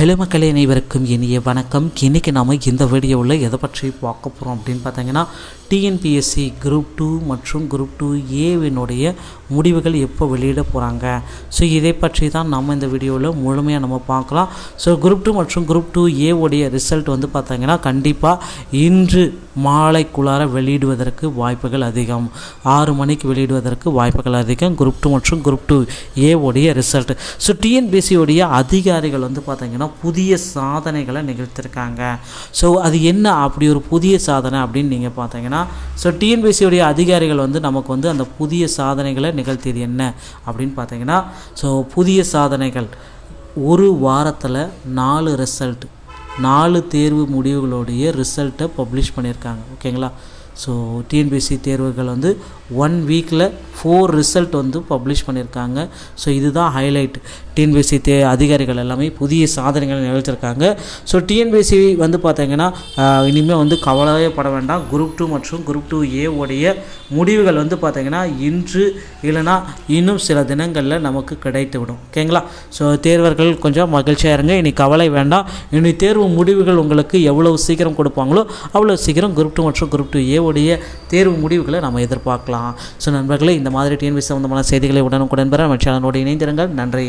Hello மக்களே அனைவருக்கும் இனிய வணக்கம். இன்றைக்கி நாம் இந்த வீடியோவில் எதை பற்றி பார்க்க போகிறோம் அப்படின்னு பார்த்தீங்கன்னா டிஎன்பிஎஸ்சி குரூப் டூ மற்றும் குரூப் டூ ஏவினுடைய முடிவுகள் எப்போ வெளியிட போகிறாங்க ஸோ இதை பற்றி தான் நம்ம இந்த வீடியோவில் முழுமையாக நம்ம பார்க்கலாம். ஸோ குரூப் டூ மற்றும் குரூப் டூ ஏவுடைய ரிசல்ட் வந்து பார்த்தீங்கன்னா கண்டிப்பாக இன்று மாலைக்குள்ளார வெளியிடுவதற்கு வாய்ப்புகள் அதிகம். ஆறு மணிக்கு வெளியிடுவதற்கு வாய்ப்புகள் அதிகம். குரூப் டூ மற்றும் குரூப் டூ ஏவுடைய ரிசல்ட் ஸோ டிஎன்பிஎஸ்சியோடைய அதிகாரிகள் வந்து பார்த்தீங்கன்னா புதிய சாதனைகளை நிகழ்த்திருக்காங்க. ஸோ அது என்ன? அப்படி ஒரு புதிய சாதனை அப்படின்னு நீங்கள் பார்த்தீங்கன்னா ஸோ டிஎன்பிசியுடைய அதிகாரிகள் வந்து நமக்கு வந்து அந்த புதிய சாதனைகளை நிகழ்த்தியது என்ன அப்படின்னு பார்த்தீங்கன்னா ஸோ புதிய சாதனைகள். ஒரு வாரத்தில் நாலு ரிசல்ட் நாலு தேர்வு முடிவுகளுடைய ரிசல்ட்டை பப்ளிஷ் பண்ணியிருக்காங்க. ஓகேங்களா? ஸோ டிஎன்பிஎஸ்சி தேர்வுகள் வந்து ஒன் வீக்கில் ஃபோர் ரிசல்ட் வந்து பப்ளிஷ் பண்ணியிருக்காங்க. ஸோ இதுதான் ஹைலைட் டிஎன்பிஎஸ்சி தே அதிகாரிகள் எல்லாமே புதிய சாதனைகளை நிகழ்த்திருக்காங்க. ஸோ டிஎன்பிஎஸ்சி வந்து பார்த்தீங்கன்னா இனிமேல் வந்து கவலையே பட வேண்டாம். குரூப் டூ மற்றும் குரூப் டூ ஏ உடைய முடிவுகள் வந்து பார்த்தீங்கன்னா இன்று இல்லைனா இன்னும் சில தினங்களில் நமக்கு கிடைத்து விடும் ஓகேங்களா ஸோ தேர்வர்கள் கொஞ்சம் மகிழ்ச்சியாக இருங்க. இனி கவலை வேண்டாம். இனி தேர்வு முடிவுகள் உங்களுக்கு எவ்வளவு சீக்கிரம் கொடுப்பாங்களோ அவ்வளோ சீக்கிரம் குரூப் டூ மற்றும் குரூப் டூ ஏ உடைய தேர்வு முடிவுகளை நம்ம எதிர்பார்க்கலாம். ஸோ நண்பர்களே இந்த மாதிரி டிஎன்பிசி சம்பந்தமான செய்திகளை உடனுக்குடன் பெற நம்ம சேனலோடு இணைந்திருங்கள். நன்றி.